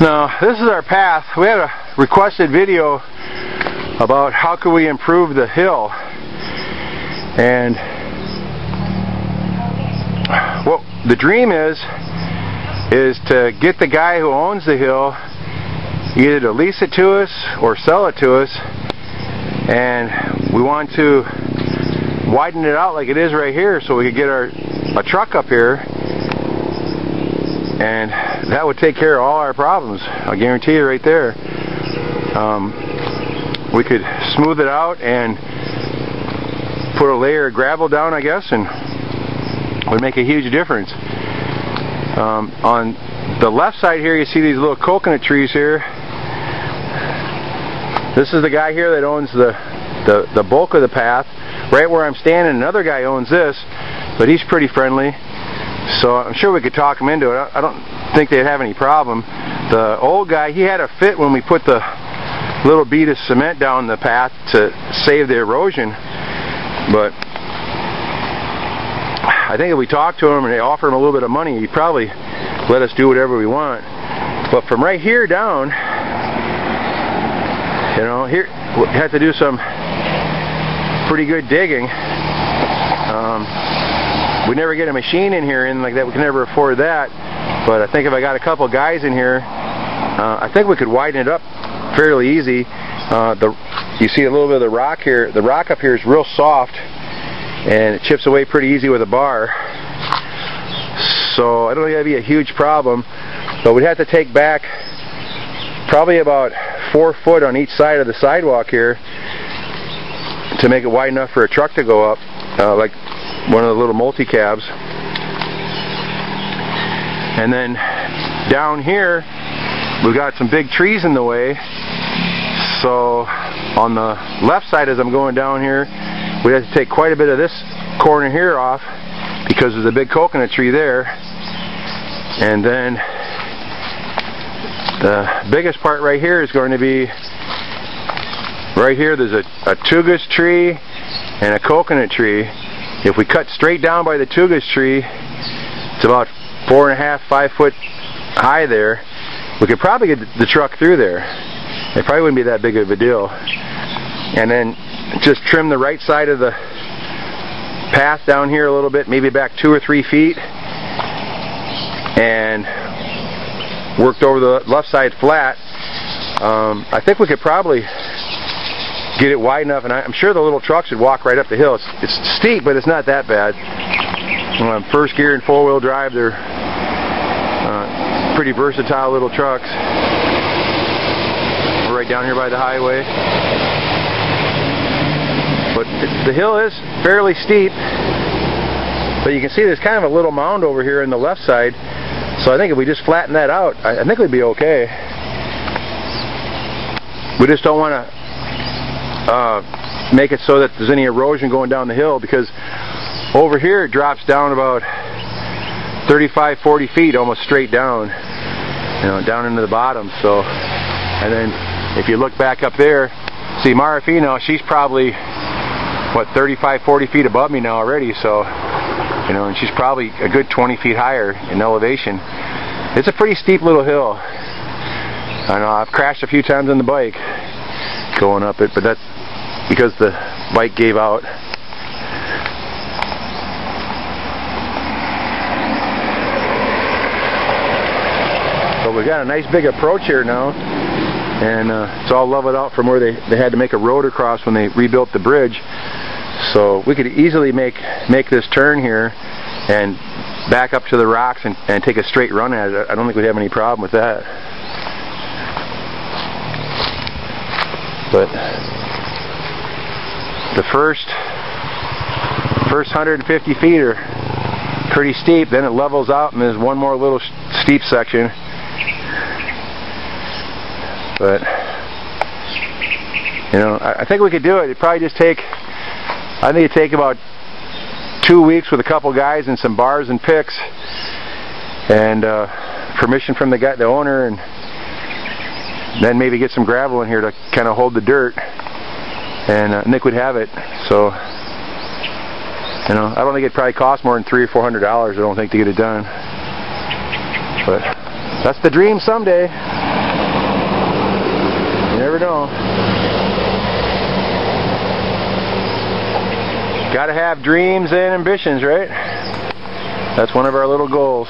Now, this is our path. We had a requested video about how could we improve the hill. And what the dream is, is to get the guy who owns the hill either to lease it to us or sell it to us. And we want to widen it out like it is right here so we could get our a truck up here and that would take care of all our problems I guarantee you right there um, we could smooth it out and put a layer of gravel down I guess and would make a huge difference um, on the left side here you see these little coconut trees here this is the guy here that owns the the, the bulk of the path right where I'm standing another guy owns this but he's pretty friendly so I'm sure we could talk him into it. I don't think they'd have any problem. The old guy, he had a fit when we put the little bead of cement down the path to save the erosion. But I think if we talked to him and they offer him a little bit of money, he'd probably let us do whatever we want. But from right here down, you know, here we have to do some pretty good digging. Um, we never get a machine in here and like that. We can never afford that. But I think if I got a couple guys in here, uh, I think we could widen it up fairly easy. Uh, the you see a little bit of the rock here. The rock up here is real soft and it chips away pretty easy with a bar. So I don't think that'd be a huge problem. But we'd have to take back probably about four foot on each side of the sidewalk here to make it wide enough for a truck to go up. Uh, like one of the little multi-cabs. And then down here, we've got some big trees in the way. So on the left side as I'm going down here, we have to take quite a bit of this corner here off because there's a big coconut tree there. And then the biggest part right here is going to be right here there's a, a tugas tree and a coconut tree if we cut straight down by the tugas tree, it's about four and a half, five foot high there. We could probably get the truck through there. It probably wouldn't be that big of a deal. And then just trim the right side of the path down here a little bit, maybe back two or three feet. And worked over the left side flat. Um, I think we could probably get it wide enough, and I, am sure the little trucks would walk right up the hill. It's, it's steep, but it's not that bad. Um, first gear and four-wheel drive, they're uh, pretty versatile little trucks. Right down here by the highway. But the hill is fairly steep. But you can see there's kind of a little mound over here on the left side. So I think if we just flatten that out, I, I think we'd be okay. We just don't want to uh, make it so that there's any erosion going down the hill because over here it drops down about 35 40 feet almost straight down you know down into the bottom so and then if you look back up there see Marafino she's probably what 35 40 feet above me now already so you know and she's probably a good 20 feet higher in elevation. It's a pretty steep little hill. I know I've crashed a few times on the bike going up it but that's because the bike gave out. But we've got a nice big approach here now and uh, it's all leveled out from where they, they had to make a road across when they rebuilt the bridge. So we could easily make make this turn here and back up to the rocks and, and take a straight run at it. I don't think we'd have any problem with that. But the first first 150 feet are pretty steep then it levels out and there's one more little steep section but You know, I, I think we could do it. It'd probably just take, I think it'd take about two weeks with a couple guys and some bars and picks, and uh, permission from the guy, the owner, and then maybe get some gravel in here to kind of hold the dirt, and uh, Nick would have it. So, you know, I don't think it'd probably cost more than three or four hundred dollars. I don't think to get it done, but that's the dream someday. Never know. Got to have dreams and ambitions, right? That's one of our little goals.